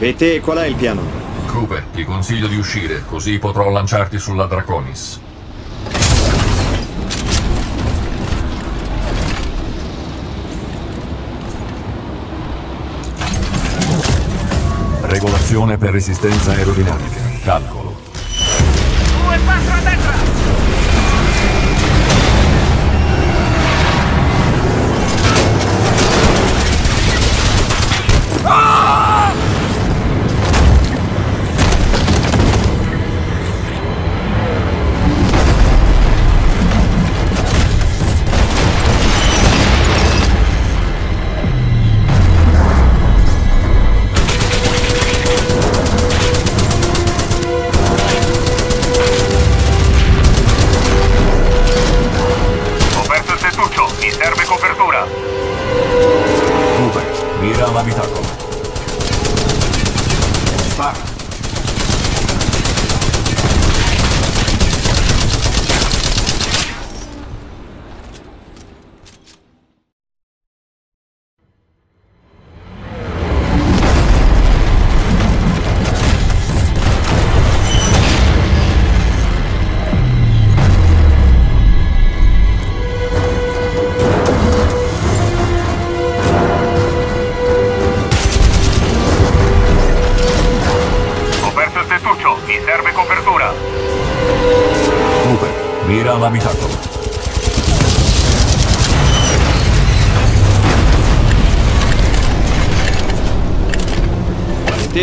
E te, qual è il piano? Cooper, ti consiglio di uscire, così potrò lanciarti sulla Draconis. Regolazione per resistenza aerodinamica. Calcolo.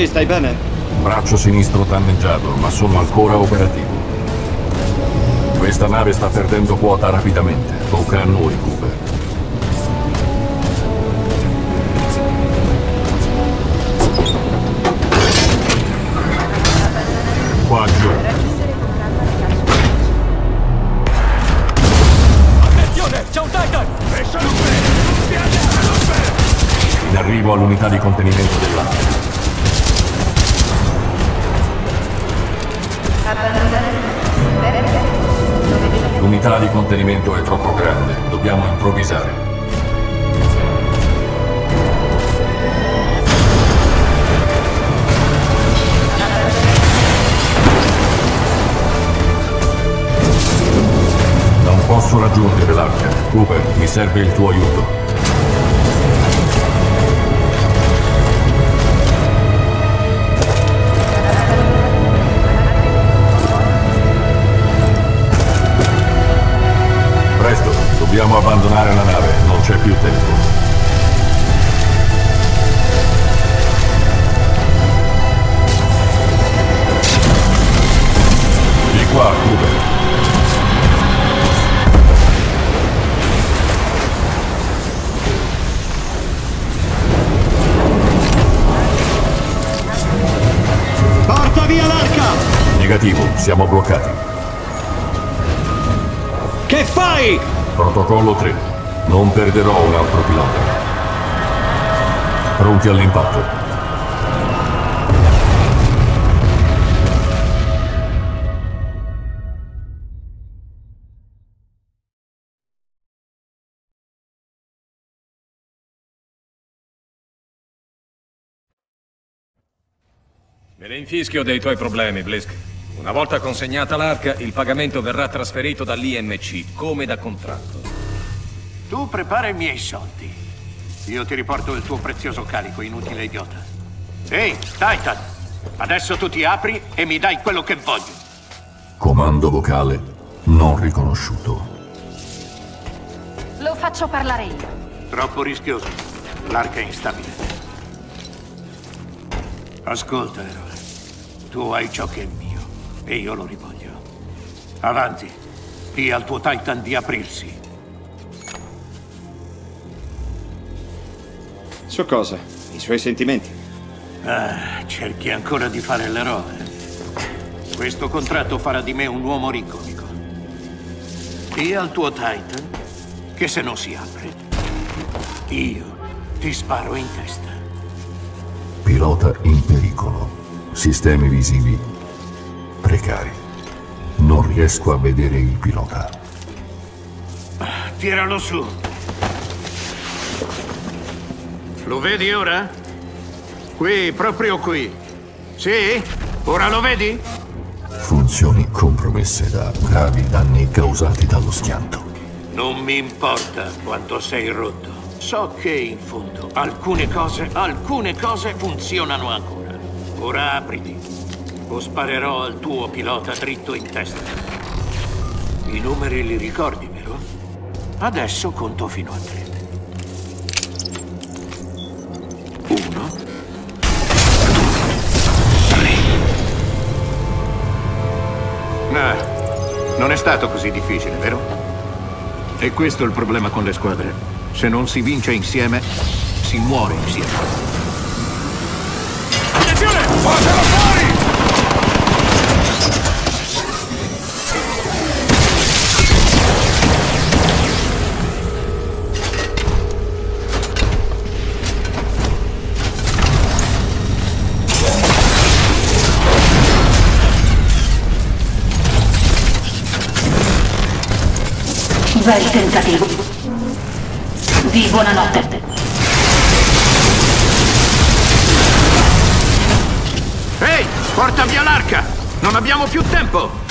Stai bene? Braccio sinistro danneggiato, ma sono ancora operativo. Questa nave sta perdendo quota rapidamente. Tocca a noi, Cooper. Qua giù. Attenzione, c'è un Titan! In arrivo all'unità di contenimento dell'area. L'unità di contenimento è troppo grande. Dobbiamo improvvisare. Non posso raggiungere l'arca. Cooper, mi serve il tuo aiuto. Abbandonare la nave, non c'è più tempo. Di qua, Cooper. Porta via l'arca! Negativo, siamo bloccati. Protocollo 3. Non perderò un altro pilota. Pronti all'impatto. Me ne infischio dei tuoi problemi, Blisk. Una volta consegnata l'arca, il pagamento verrà trasferito dall'IMC, come da contratto. Tu prepara i miei soldi. Io ti riporto il tuo prezioso carico, inutile idiota. Ehi, Titan! Adesso tu ti apri e mi dai quello che voglio. Comando vocale non riconosciuto. Lo faccio parlare io. Troppo rischioso. L'arca è instabile. Ascolta, eroe. Tu hai ciò che è mio e io lo rivoglio. Avanti. Dì al tuo Titan di aprirsi. Su cosa? I suoi sentimenti. Ah, cerchi ancora di fare l'eroe. Questo contratto farà di me un uomo ricco, amico. Dì al tuo Titan che se non si apre, io ti sparo in testa. Pilota in pericolo. Sistemi visivi precari. Non riesco a vedere il pilota. Tiralo su. Lo vedi ora? Qui, proprio qui. Sì? Ora lo vedi? Funzioni compromesse da gravi danni causati dallo schianto. Non mi importa quanto sei rotto. So che in fondo alcune cose, alcune cose funzionano ancora. Ora apriti. O sparerò al tuo pilota dritto in testa. I numeri li ricordi, vero? Adesso conto fino a tre. Uno. Tre. Ah, non è stato così difficile, vero? E questo è il problema con le squadre. Se non si vince insieme, si muore insieme. Attenzione! Fatelo Bel tentativo. Di buonanotte. Ehi, porta via l'arca! Non abbiamo più tempo!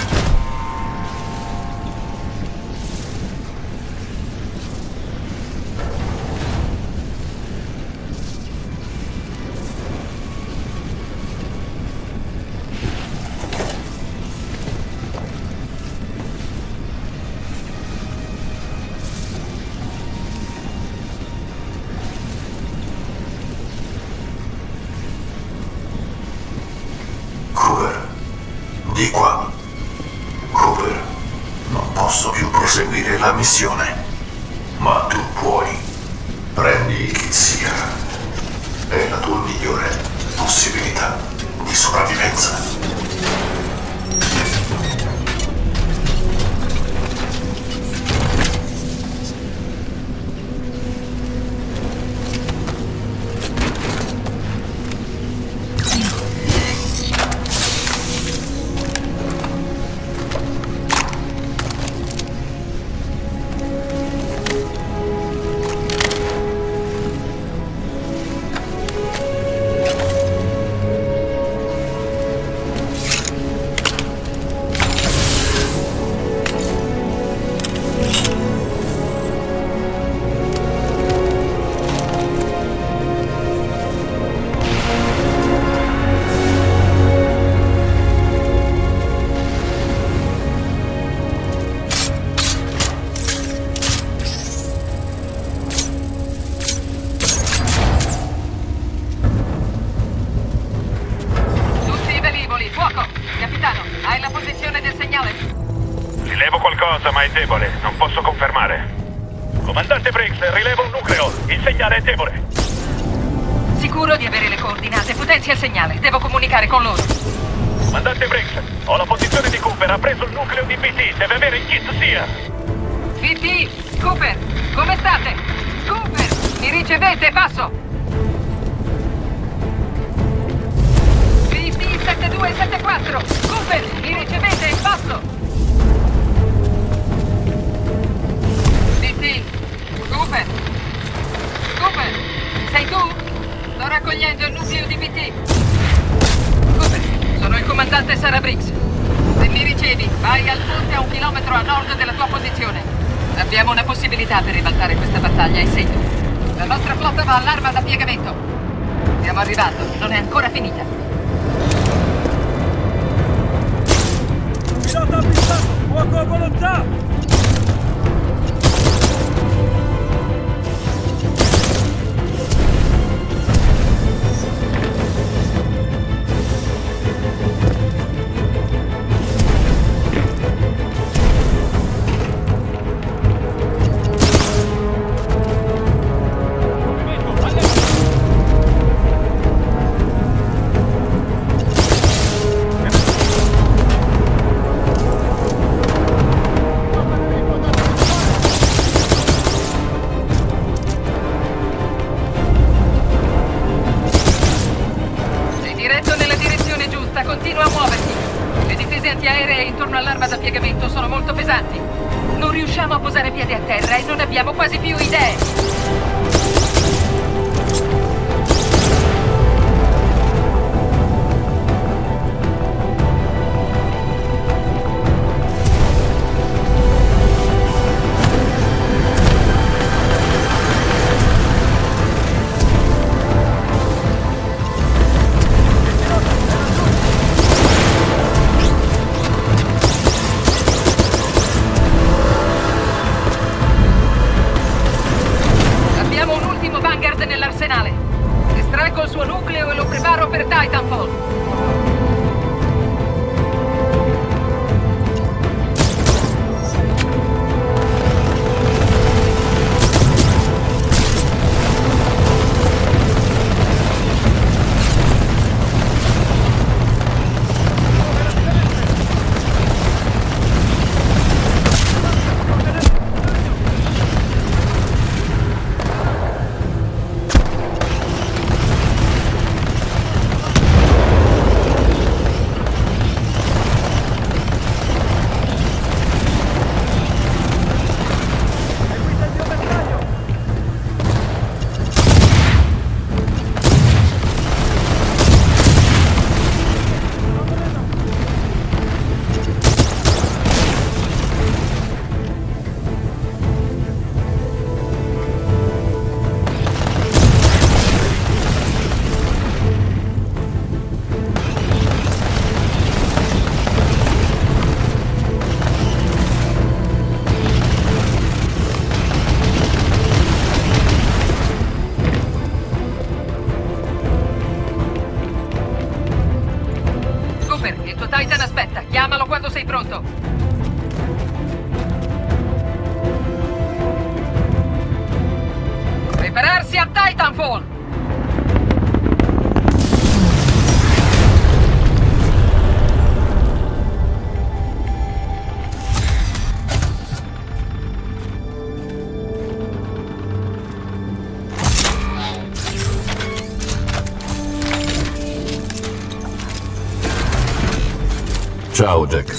Ciao, Jack.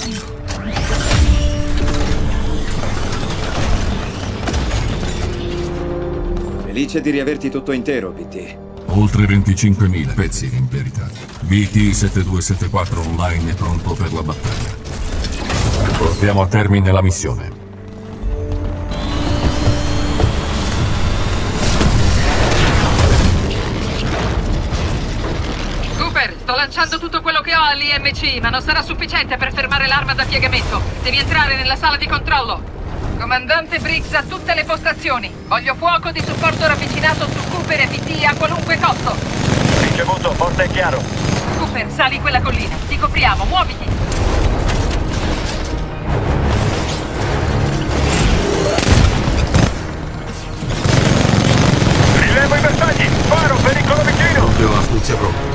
Felice di riaverti tutto intero, BT. Oltre 25.000 pezzi in verità. BT-7274 online è pronto per la battaglia. Portiamo a termine la missione. all'IMC, ma non sarà sufficiente per fermare l'arma da piegamento. Devi entrare nella sala di controllo. Comandante Briggs a tutte le postazioni. Voglio fuoco di supporto ravvicinato su Cooper e BT a qualunque costo. Ricevuto, forte e chiaro. Cooper, sali quella collina. Ti copriamo, muoviti. Rilevo i bersagli. Sparo, pericolo vicino. Astuzia pronto. Nucleo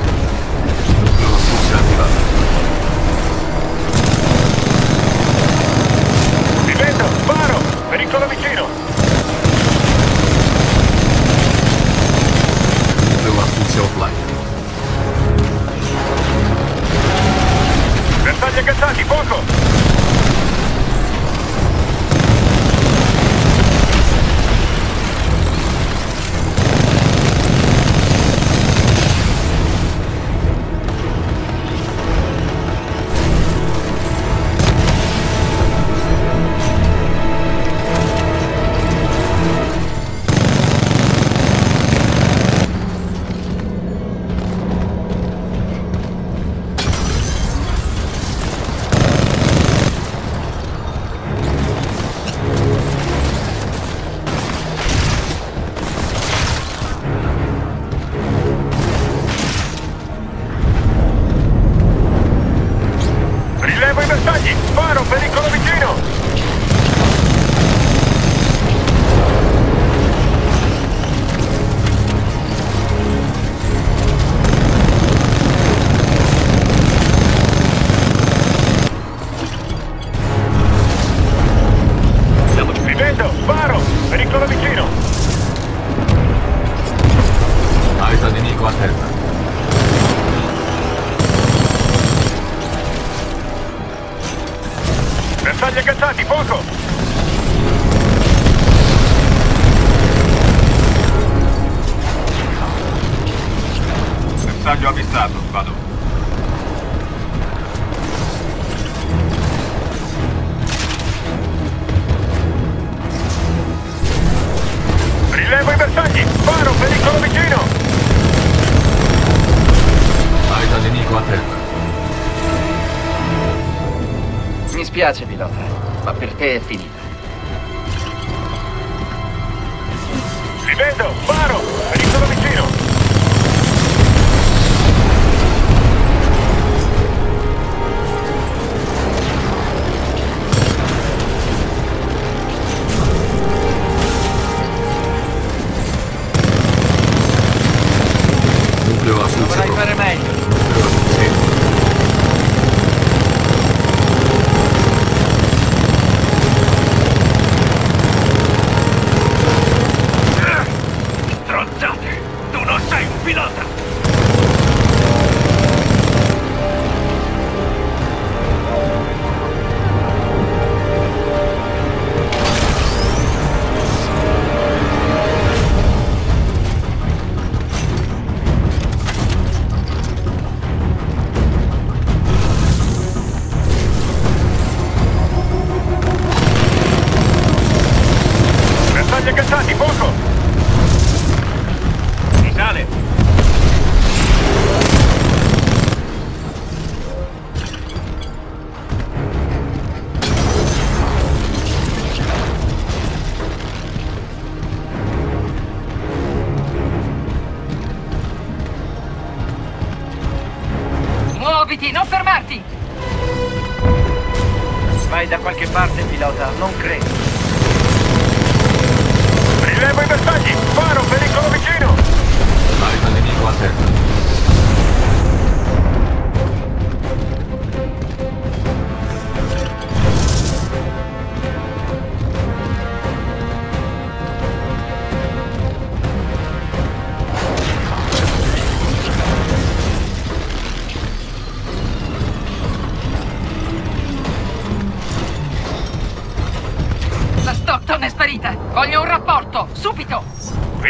Nucleo astuzia Dovrai fare meglio.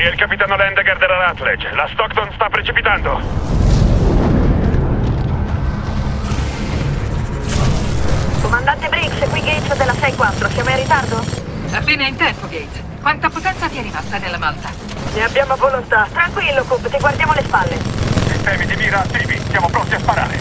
È il capitano Lendegar della Rutledge. La Stockton sta precipitando. Comandante Briggs, qui Gates della 6-4, siamo in ritardo? Appena in tempo, Gates. Quanta potenza ti è rimasta nella malta? Ne abbiamo volontà. Tranquillo, Coop, ti guardiamo le spalle. Sistemi di mira attivi. Siamo pronti a sparare.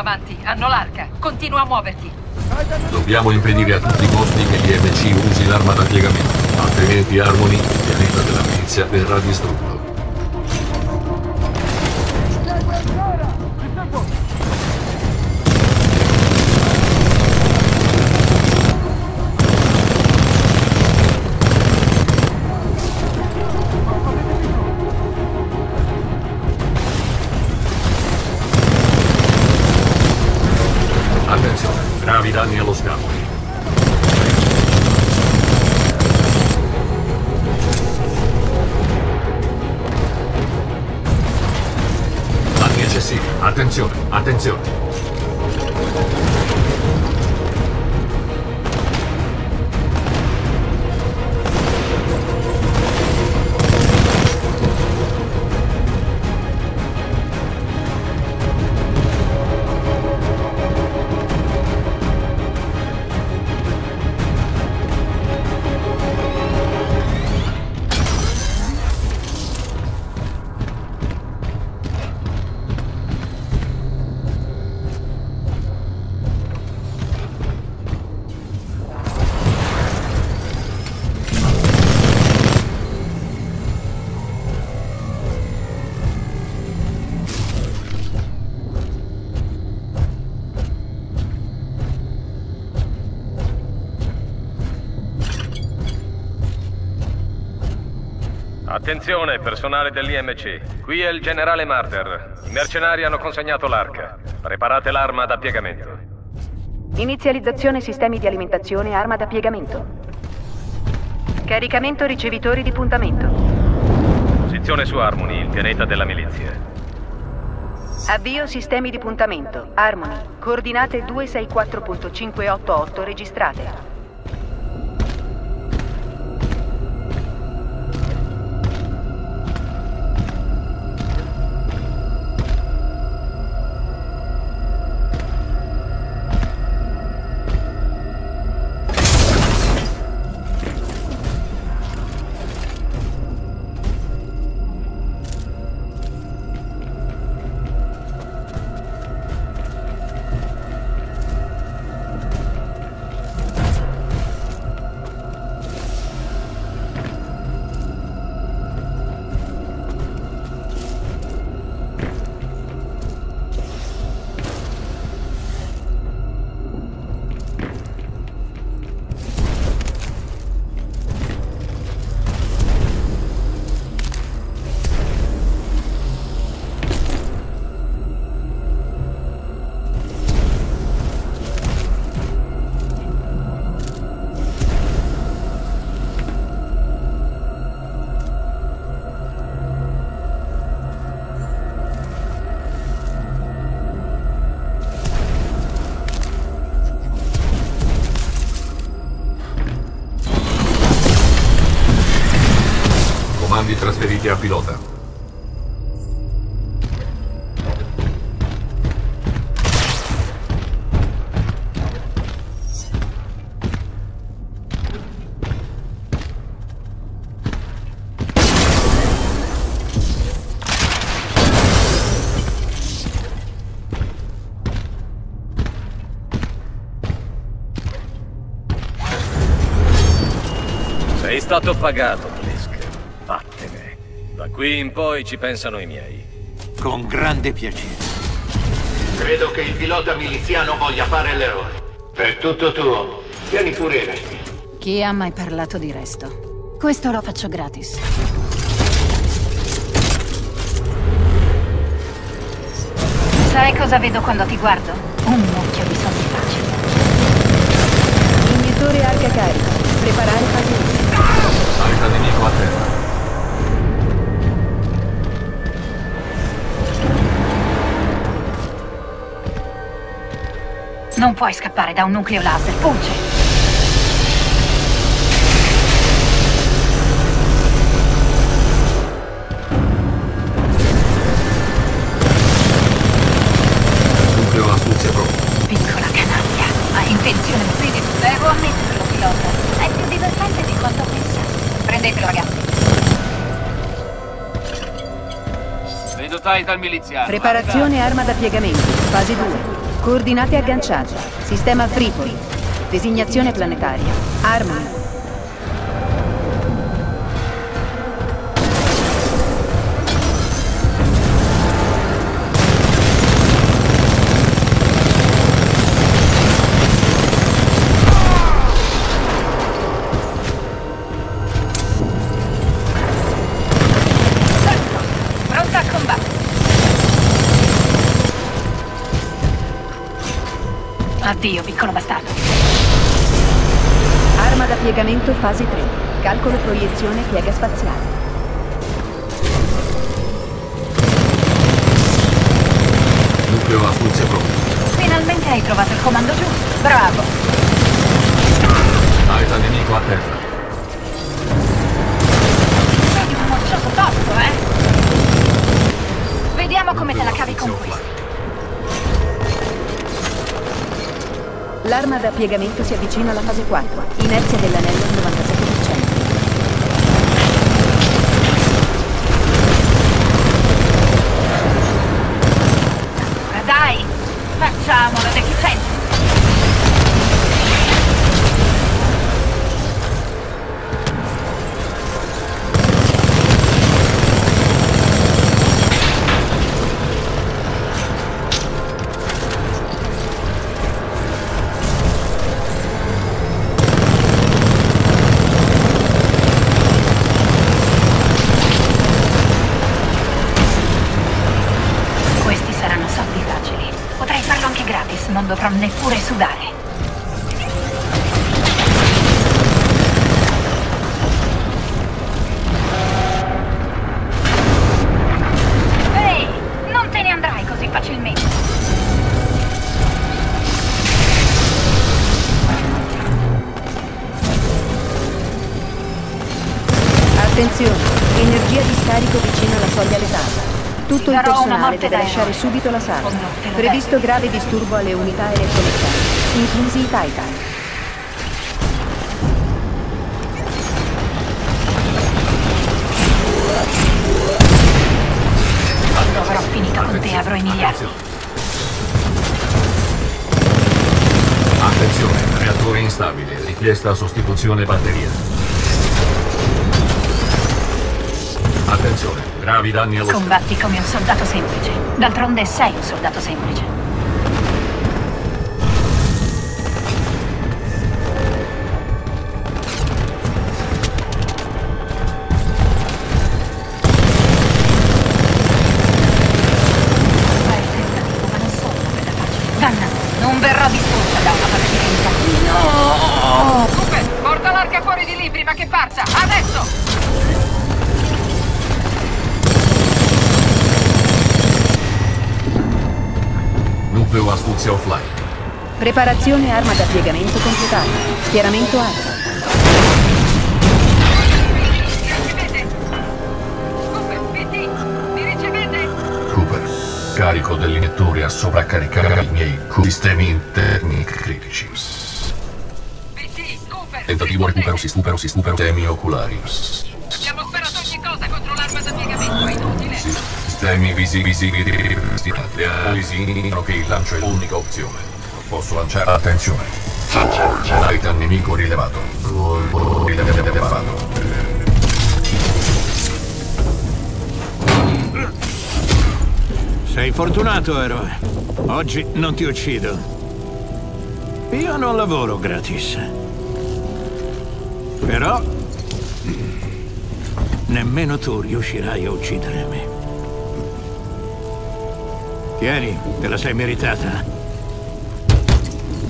Avanti. Hanno l'arca. Continua a muoverti. Dobbiamo impedire a tutti i costi che l'IMC usi l'arma da piegamento, altrimenti Harmony, pianeta della milizia, verrà distrutto. Attenzione, personale dell'IMC. Qui è il generale Marder. I mercenari hanno consegnato l'arca. Preparate l'arma da piegamento. Inizializzazione sistemi di alimentazione arma da piegamento. Caricamento ricevitori di puntamento. Posizione su Harmony, il pianeta della milizia. Avvio sistemi di puntamento. Harmony. Coordinate 264.588 registrate. Trasferiti a pilota. Sei stato pagato. Da qui in poi ci pensano i miei. Con grande piacere. Credo che il pilota miliziano voglia fare l'eroe. È tutto tuo. Vieni pure, Resti. Chi ha mai parlato di resto? Questo lo faccio gratis. Sai cosa vedo quando ti guardo? Un mucchio di soldi facili. Iniettore arca carica. Preparare fase 1. Arca nemico a terra. Non puoi scappare da un nucleo laser, fugge! Nucleo astuzia proprio. Piccola canaglia, hai intenzione di credi? Devo ammetterlo, pilota. È più divertente di quanto pensa. Prendetelo, ragazzi. Vedo Titan miliziano. Preparazione arma da piegamento. Fase 2. Coordinate agganciate. Sistema Tripoli. Designazione planetaria. Harmony. Addio, piccolo bastardo. Arma da piegamento fase 3. Calcolo proiezione piega spaziale. Nucleo astuzia pronto. Finalmente hai trovato il comando giusto. Bravo. Titan nemico a terra. Sei un moccioso tosto, eh? Vediamo come te la cavi con questo. L'arma da piegamento si avvicina alla fase 4. Inerzia dell'anello 90. Gratis, non dovrò neppure sudare. Ehi, non te ne andrai così facilmente. Attenzione, energia di scarico vicino alla soglia letale. Tutto il personale morte deve da lasciare subito la sala. Previsto grave disturbo alle unità elettromeccaniche, inclusi i Titan. Quando avrò finito con te avrò i miliardi. Attenzione, reattore instabile. Richiesta sostituzione batteria. Attenzione, gravi danni allo. Combatti come un soldato semplice. D'altronde sei un soldato semplice. Nucleo astuzia offline. Preparazione arma da piegamento completata. Schieramento alto. Ricevete? Cooper, PT, mi ricevete? Cooper, carico dell'iniettore a sovraccaricare i miei sistemi interni critici. Tentativo recupero si supero si supero sistemi oculari. Sistemi visi visibili. Analisi indicano che il lancio è l'unica opzione. Posso lanciare. Attenzione. Titan nemico rilevato. Rilevato. Sei fortunato, eroe. Oggi non ti uccido. Io non lavoro gratis. Però... Nemmeno tu riuscirai a uccidere me. Tieni, te la sei meritata.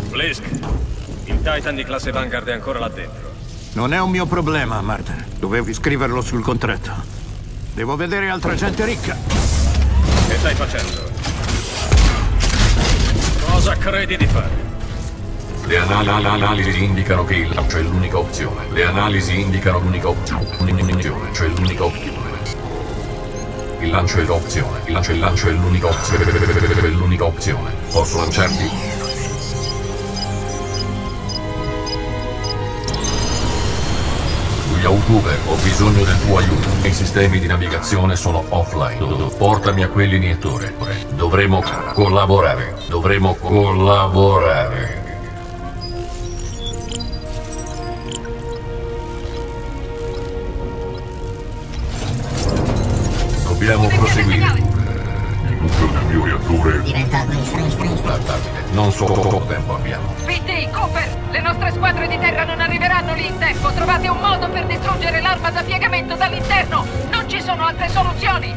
Blisk, il Titan di classe Vanguard è ancora là dentro. Non è un mio problema, Marta. Dovevi scriverlo sul contratto. Devo vedere altra gente ricca. Che stai facendo? Cosa credi di fare? Le anal- analisi indicano che il lancio è l'unica opzione. Le analisi indicano l'unica opzione. Cioè l'unica opzione. Il lancio è l'opzione. Il lancio, il lancio è l'unica opzione. L'unica opzione. Posso lanciarti? Youtuber, ho bisogno del tuo aiuto. I sistemi di navigazione sono offline. Portami a quell'iniettore. Dovremo collaborare. Dovremo collaborare. Proseguire. Il nucleo del mio reattore. Diventa Stabile. Non so quanto tempo abbiamo. PT, Cooper, le nostre squadre di terra non arriveranno lì in tempo. Trovate un modo per distruggere l'arma da piegamento dall'interno. Non ci sono altre soluzioni.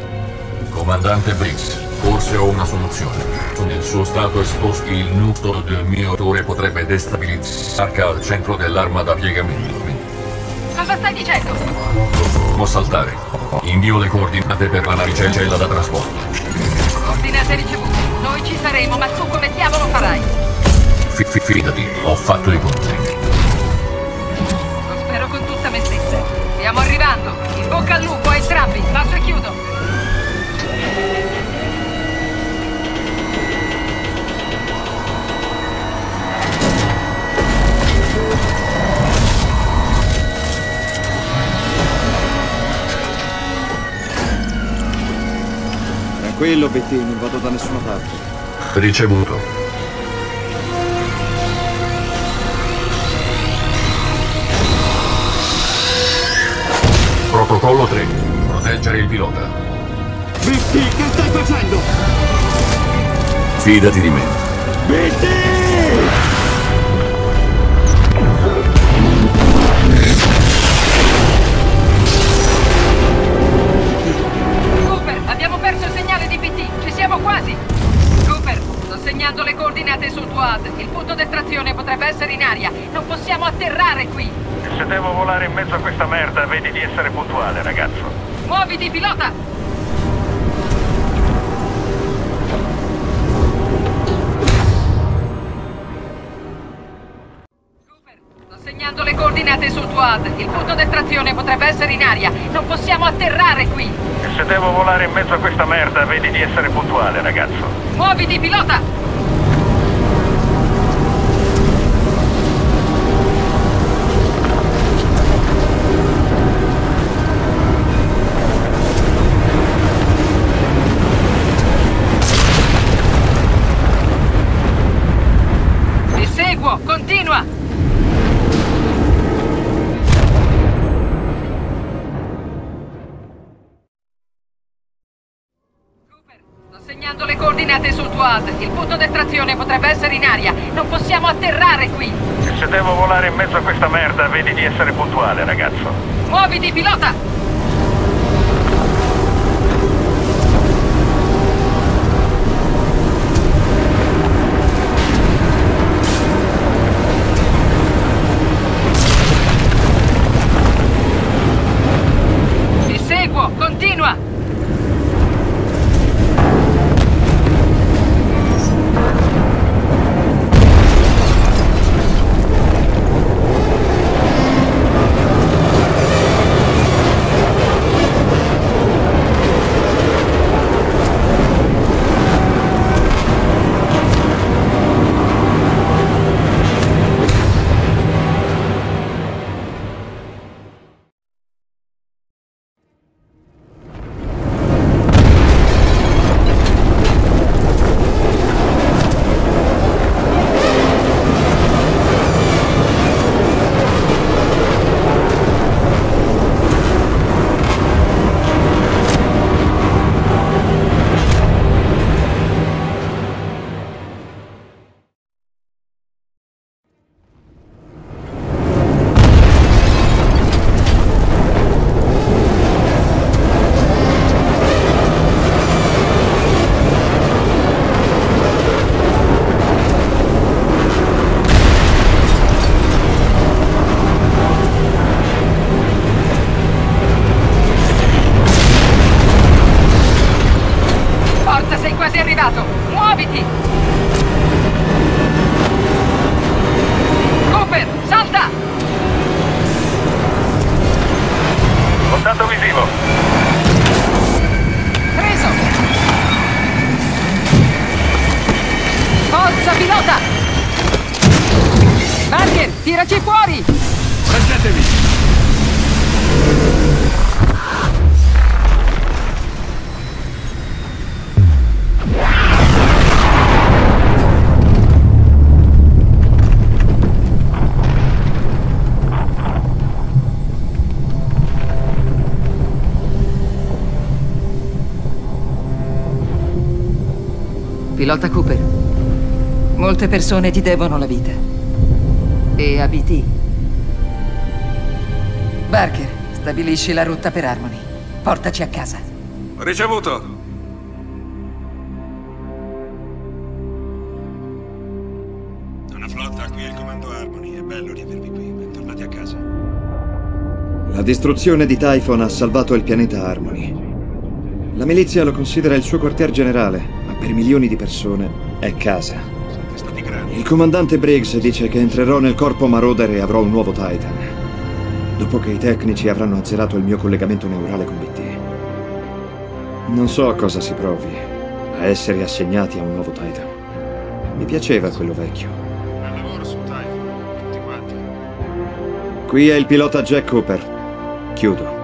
Comandante Briggs, forse ho una soluzione. Nel suo stato esposto il nucleo del mio attore potrebbe destabilizzare al centro dell'arma da piegamento. Cosa stai dicendo? Può saltare. Invio le coordinate per la navicella da trasporto. Coordinate ricevute. Noi ci saremo, ma tu come diavolo farai? Fi- fidati, ho fatto i conti. Lo spero con tutta me stessa. Stiamo arrivando. In bocca al lupo a entrambi. Passo e chiudo. Tranquillo, BT, non vado da nessuna parte. Ricevuto. Protocollo 3. Proteggere il pilota. BT, che stai facendo? Fidati di me. BT! Le coordinate sul tuo HUD. Il punto d'estrazione potrebbe essere in aria. Non possiamo atterrare qui. E se devo volare in mezzo a questa merda, vedi di essere puntuale, ragazzo. Muoviti, pilota! Cooper, sto segnando le coordinate sul tuo HUD. Il punto d'estrazione potrebbe essere in aria. Non possiamo atterrare qui. E se devo volare in mezzo a questa merda, vedi di essere puntuale, ragazzo. Muoviti, pilota! Punto d'estrazione potrebbe essere in aria. Non possiamo atterrare qui. E se devo volare in mezzo a questa merda, vedi di essere puntuale, ragazzo. Muoviti, pilota! Pilota Cooper, molte persone ti devono la vita. E a BT. Barker, stabilisci la rotta per Harmony. Portaci a casa. Ricevuto. Una flotta, qui è il comando Harmony. È bello riavervi qui. Bentornati a casa. La distruzione di Typhon ha salvato il pianeta Harmony. La milizia lo considera il suo quartier generale, per milioni di persone è casa. Il comandante Briggs dice che entrerò nel corpo Marauder e avrò un nuovo Titan. Dopo che i tecnici avranno azzerato il mio collegamento neurale con BT. Non so cosa si provi a essere assegnati a un nuovo Titan. Mi piaceva quello vecchio. Bel lavoro su Titan, tutti quanti. Qui è il pilota Jack Cooper. Chiudo.